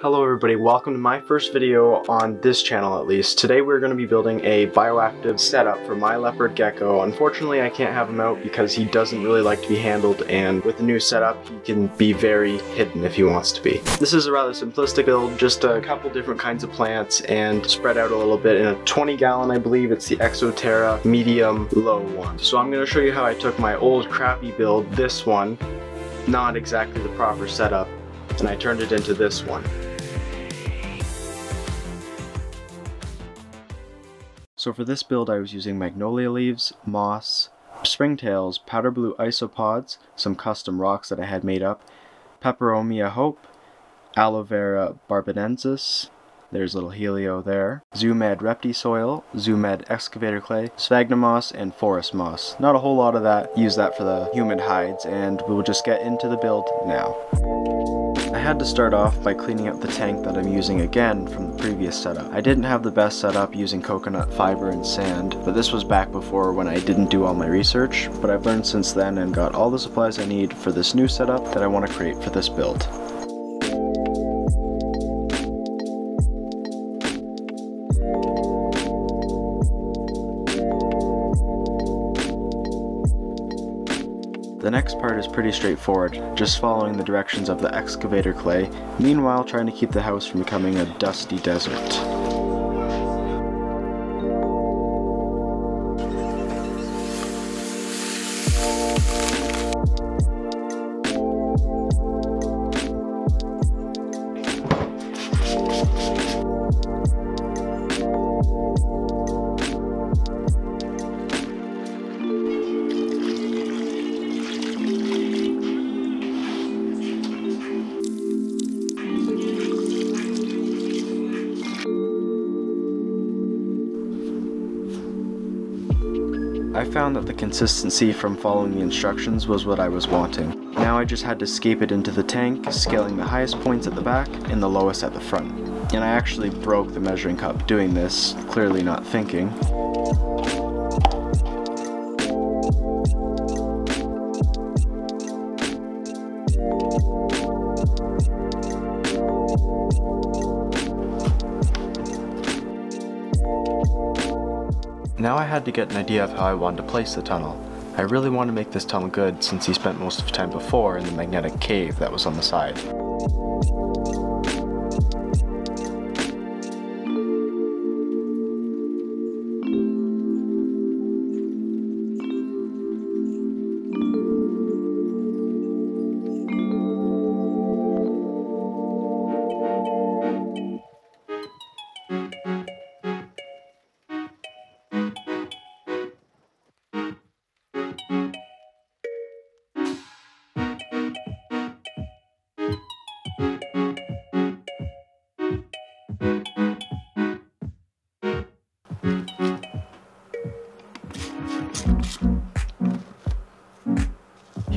Hello everybody, welcome to my first video on this channel at least. Today we're going to be building a bioactive setup for my leopard gecko. Unfortunately I can't have him out because he doesn't really like to be handled and with the new setup he can be very hidden if he wants to be. This is a rather simplistic build, just a couple different kinds of plants and spread out a little bit in a 20 gallon I believe, it's the Exo Terra medium low one. So I'm going to show you how I took my old crappy build, this one, not exactly the proper setup, and I turned it into this one. So for this build I was using magnolia leaves, moss, springtails, powder blue isopods, some custom rocks that I had made up, peperomia hope, aloe vera barbadensis, there's little helio there, Zoo Med reptisoil, Zoo Med excavator clay, sphagnum moss, and forest moss. Not a whole lot of that, use that for the humid hides, and we'll just get into the build now. I had to start off by cleaning up the tank that I'm using again from the previous setup. I didn't have the best setup using coconut fiber and sand, but this was back before when I didn't do all my research, but I've learned since then and got all the supplies I need for this new setup that I want to create for this build. Part is pretty straightforward, just following the directions of the excavator clay, meanwhile trying to keep the house from becoming a dusty desert. Found that the consistency from following the instructions was what I was wanting. Now I just had to scape it into the tank, scaling the highest points at the back and the lowest at the front. And I actually broke the measuring cup doing this, clearly not thinking. Now I had to get an idea of how I wanted to place the tunnel. I really want to make this tunnel good since he spent most of the time before in the magnetic cave that was on the side.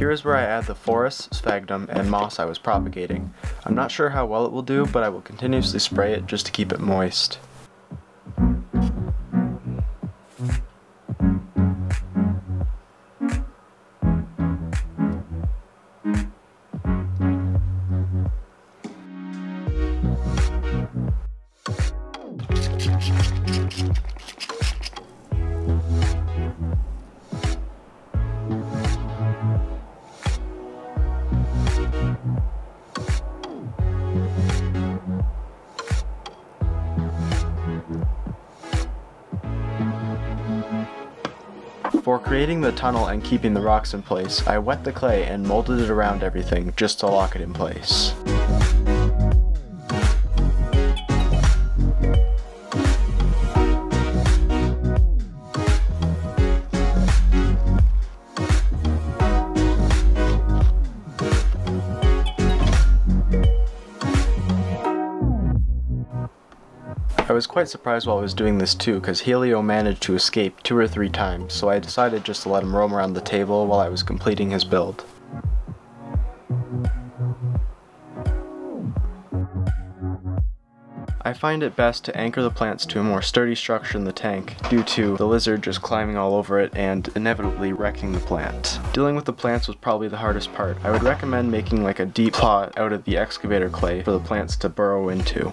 Here is where I add the forest, sphagnum, and moss I was propagating. I'm not sure how well it will do, but I will continuously spray it just to keep it moist. Creating the tunnel and keeping the rocks in place, I wet the clay and molded it around everything just to lock it in place. Was quite surprised while I was doing this too, because Helio managed to escape two or three times, so I decided just to let him roam around the table while I was completing his build. I find it best to anchor the plants to a more sturdy structure in the tank due to the lizard just climbing all over it and inevitably wrecking the plant. Dealing with the plants was probably the hardest part. I would recommend making like a deep pot out of the excavator clay for the plants to burrow into.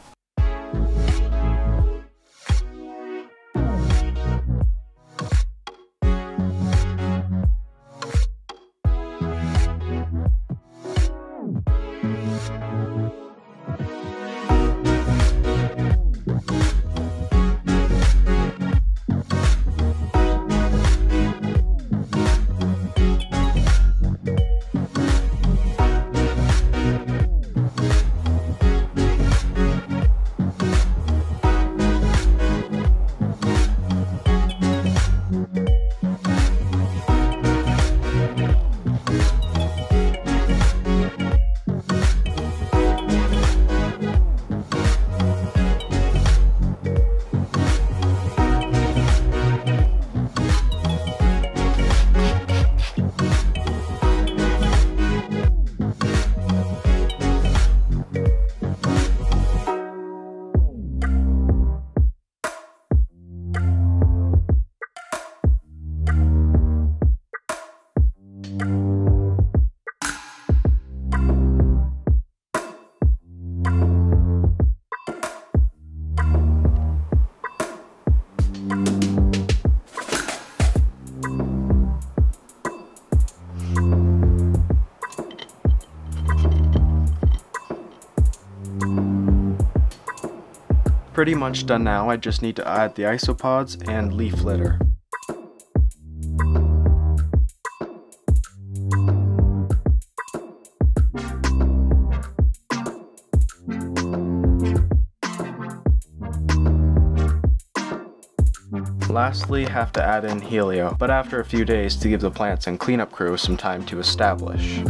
Pretty much done now, I just need to add the isopods and leaf litter. Lastly, have to add in Helio, but after a few days to give the plants and cleanup crew some time to establish.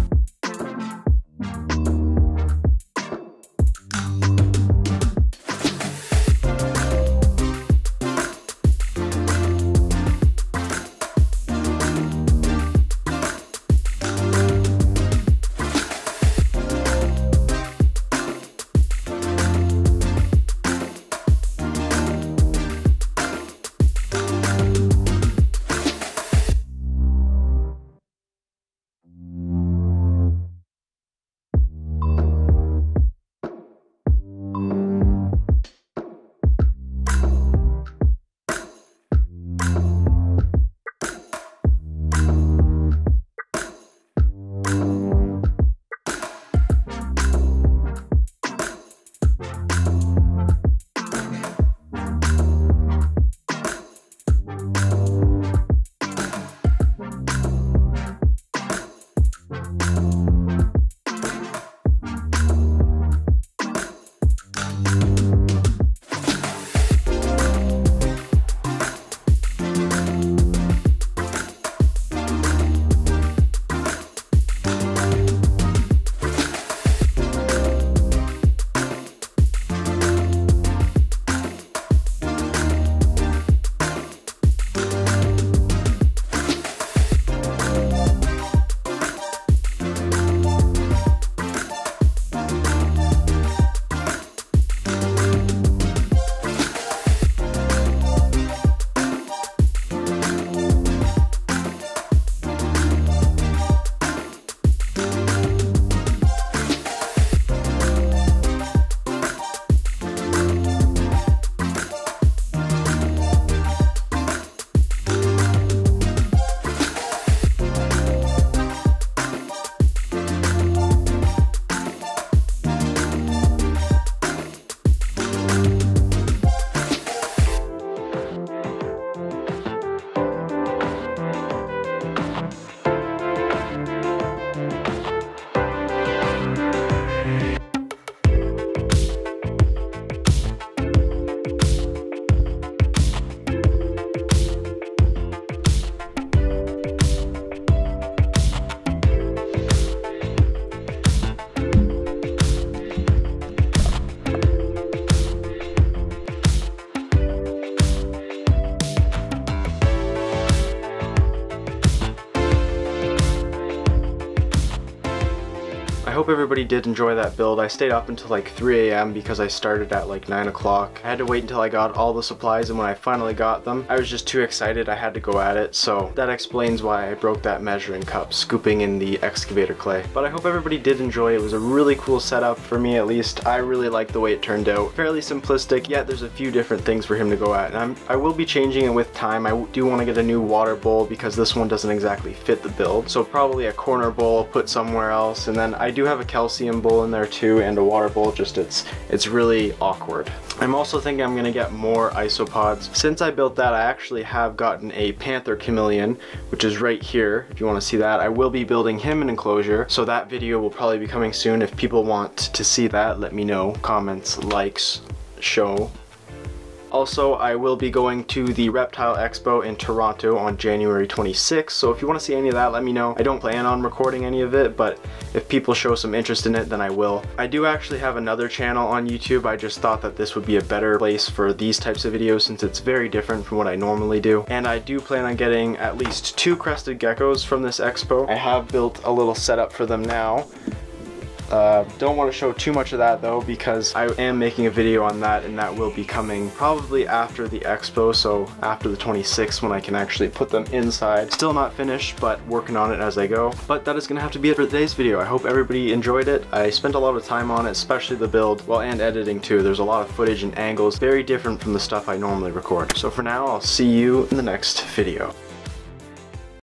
Hope everybody did enjoy that build. I stayed up until like 3 a.m. because I started at like 9 o'clock. I had to wait until I got all the supplies and when I finally got them, I was just too excited I had to go at it. So that explains why I broke that measuring cup, scooping in the excavator clay. But I hope everybody did enjoy. It was a really cool setup for me at least. I really like the way it turned out. Fairly simplistic, yet there's a few different things for him to go at. And I'm, I will be changing it with time. I do want to get a new water bowl because this one doesn't exactly fit the build. So probably a corner bowl put somewhere else. And then I do have a calcium bowl in there too and a water bowl, just it's, it's really awkward. I'm also thinking I'm gonna get more isopods. Since I built that, I actually have gotten a panther chameleon, which is right here, if you wanna see that. I will be building him an enclosure, so that video will probably be coming soon. If people want to see that, let me know. Comments, likes, show, also, I will be going to the Reptile Expo in Toronto on January 26th, so if you want to see any of that, let me know. I don't plan on recording any of it, but if people show some interest in it, then I will. I do actually have another channel on YouTube. I just thought that this would be a better place for these types of videos since it's very different from what I normally do. And I do plan on getting at least two crested geckos from this expo. I have built a little setup for them now. Uh, don't want to show too much of that though because I am making a video on that and that will be coming probably after the expo so after the 26th when I can actually put them inside. Still not finished but working on it as I go. But that is going to have to be it for today's video. I hope everybody enjoyed it. I spent a lot of time on it especially the build well and editing too. There's a lot of footage and angles very different from the stuff I normally record. So for now I'll see you in the next video.